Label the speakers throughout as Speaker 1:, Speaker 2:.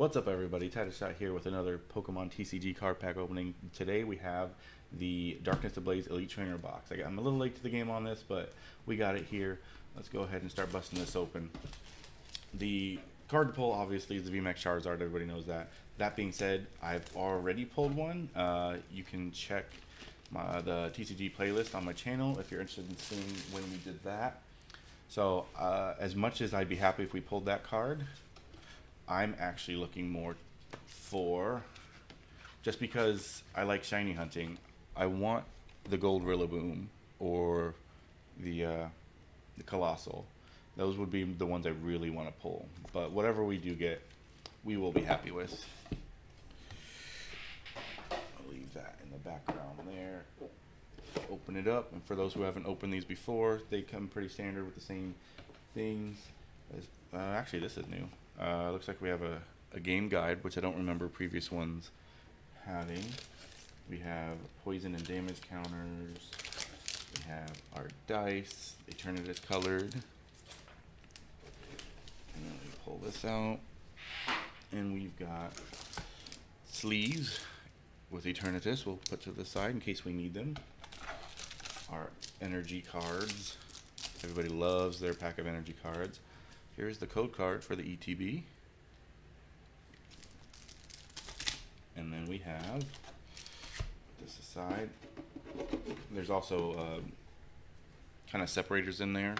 Speaker 1: What's up, everybody? Tidushot here with another Pokemon TCG card pack opening. Today we have the Darkness Ablaze Elite Trainer box. I I'm a little late to the game on this, but we got it here. Let's go ahead and start busting this open. The card to pull, obviously, is the VMAX Charizard. Everybody knows that. That being said, I've already pulled one. Uh, you can check my, the TCG playlist on my channel if you're interested in seeing when we did that. So, uh, as much as I'd be happy if we pulled that card, I'm actually looking more for just because I like shiny hunting. I want the gold Rillaboom or the uh, the Coalossal. Those would be the ones I really want to pull. But whatever we do get, we will be happy with. I'll leave that in the background there. Open it up, and for those who haven't opened these before, they come pretty standard with the same things. As, uh, actually, this is new. Uh, looks like we have a, a game guide, which I don't remember previous ones having. We have poison and damage counters. We have our dice. They turn it as colored. And then we pull this out. And we've got sleeves with Eternatus. We'll put to the side in case we need them. Our energy cards. Everybody loves their pack of energy cards. Here's the code card for the ETB. And then we have this aside. There's also uh, kind of separators in there.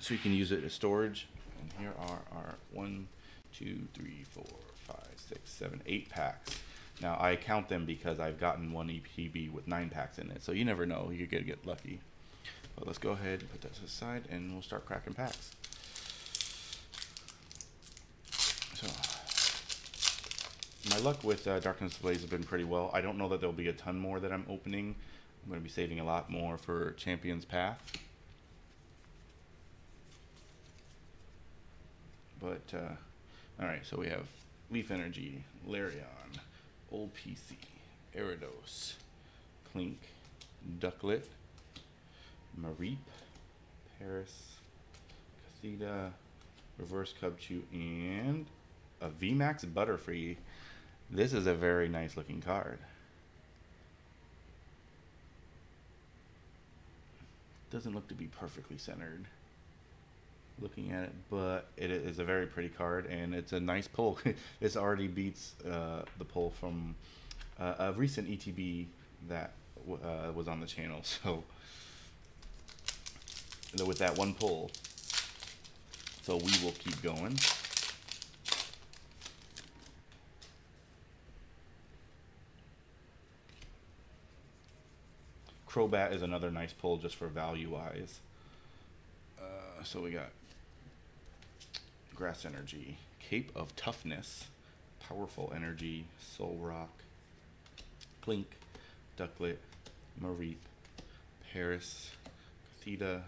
Speaker 1: So you can use it as storage. And here are our one, two, three, four, five, six, seven, eight packs. Now I count them because I've gotten one ETB with nine packs in it. So you never know, you could get lucky. But let's go ahead and put that aside and we'll start cracking packs. So, my luck with uh, Darkness Blaze has been pretty well. I don't know that there'll be a ton more that I'm opening. I'm going to be saving a lot more for Champion's Path. But, uh, alright, so we have Leaf Energy, Lairon, Old PC, Ariados, Klink, Ducklett, Mareep, Paris, Catheta, Reverse Cubchoo, and a VMAX Butterfree. This is a very nice looking card. Doesn't look to be perfectly centered looking at it, but it is a very pretty card and it's a nice pull. this already beats uh, the pull from uh, a recent ETB that uh, was on the channel. So with that one pull. So we will keep going. Crobat is another nice pull just for value wise. Uh, so we got Grass Energy, Cape of Toughness, Powerful Energy, Solrock, Klink, Ducklett, Mareep, Paris, Theta,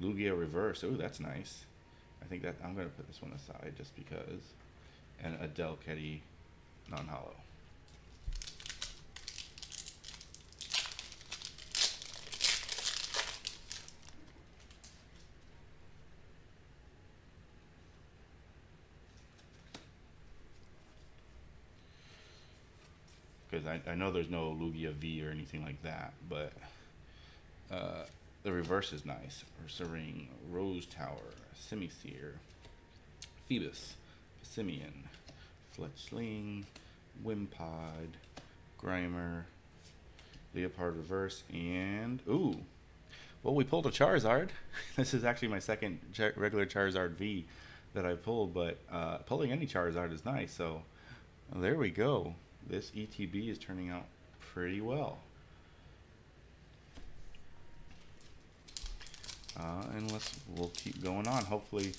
Speaker 1: Lugia Reverse. Oh, that's nice. I think that I'm going to put this one aside just because. And a Delcatty non-holo. Because I, I know there's no Lugia V or anything like that, but the reverse is nice. Ursaring, Rose Tower, Simisear, Phoebus, Simeon, Fletchling, Wimpod, Grimer, Liepard Reverse, and ooh, well, we pulled a Charizard. this is actually my second regular Charizard V that I pulled, but uh, pulling any Charizard is nice. So there we go. This ETB is turning out pretty well. Uh, and let's we'll keep going on. Hopefully,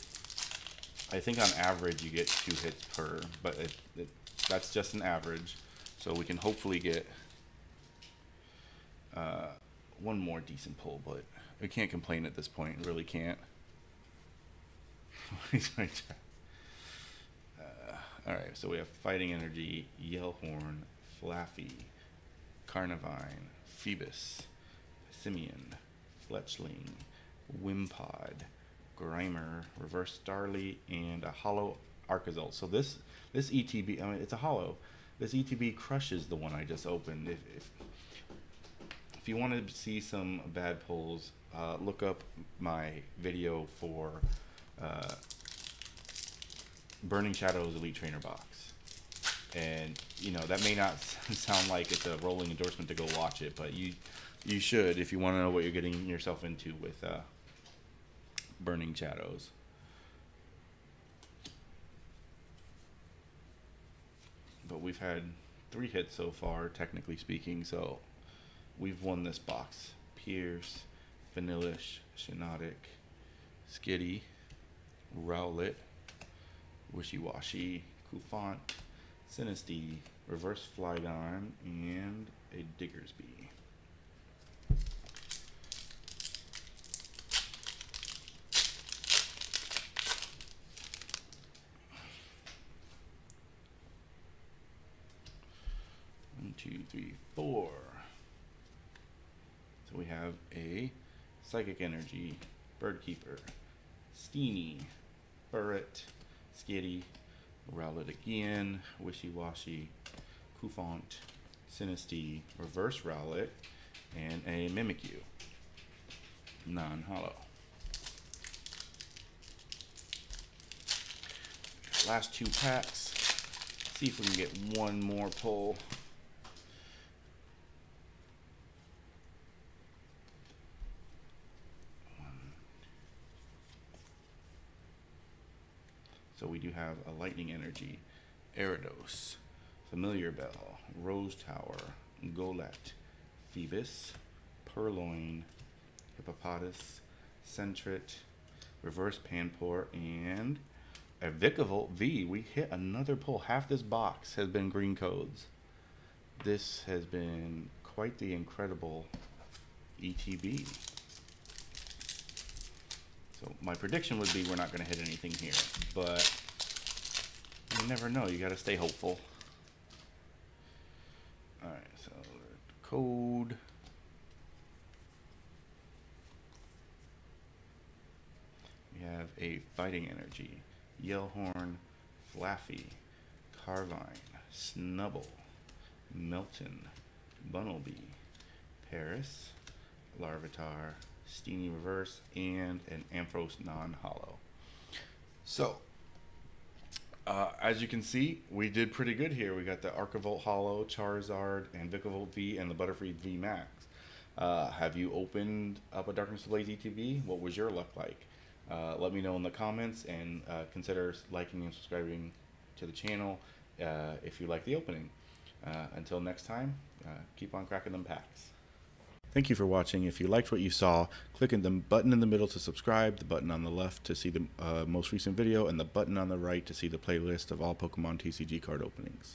Speaker 1: I think on average you get two hits per, but it, it that's just an average. So we can hopefully get uh, one more decent pull, but we can't complain at this point. Really can't. uh, all right, so we have Fighting Energy, Yellhorn, Flaaffy, Carnivine, Phoebus, Simeon, Fletchling, Wimpod, Grimer, Reverse Starly, and a Holo Arctozolt. So this this ETB, I mean, it's a holo. This ETB crushes the one I just opened. If if, if you want to see some bad pulls, uh, look up my video for uh, Burning Shadows Elite Trainer box. And you know that may not sound like it's a rolling endorsement to go watch it, but you you should if you want to know what you're getting yourself into with uh, Burning Shadows. But we've had three hits so far, technically speaking, so we've won this box. Piers, Vanillish, Shiinotic, Skitty, Rowlet, Wishiwashi, Cufant, Sinistea, Reverse Flygon, and a Diggersby. Two, three, four. So we have a Psychic Energy, Birdkeeper, Steenee, Burret, Skitty, Rowlet again, Wishiwashi, Cufant, Sinistea, Reverse Rowlet, and a Mimikyu. Non holo. Last two packs. See if we can get one more pull. So we do have a Lightning Energy, Ariados, Familiar Bell, Rose Tower, Golett, Phoebus, Purrloin, Hippopotas, Sentret, Reverse Panpour, and a Vikavolt V. We hit another pull. Half this box has been green codes. This has been quite the incredible ETB. So my prediction would be we're not going to hit anything here, but you never know. You got to stay hopeful. All right, so code. We have a fighting energy, Yellhorn, Flaaffy, Carvine, Snubbull, Meltan, Bunnelby, Paris, Larvitar, Steenee Reverse, and an Ampharos non-holo. So, uh, as you can see, we did pretty good here. We got the Arctozolt Holo, Charizard, and Vikavolt V, and the Butterfree V Max. Uh, have you opened up a Darkness Blaze ETB? What was your luck like? Uh, let me know in the comments and uh, consider liking and subscribing to the channel uh, if you like the opening. Uh, until next time, keep on cracking them packs. Thank you for watching. If you liked what you saw, click the button in the middle to subscribe, the button on the left to see the uh, most recent video, and the button on the right to see the playlist of all Pokemon TCG card openings.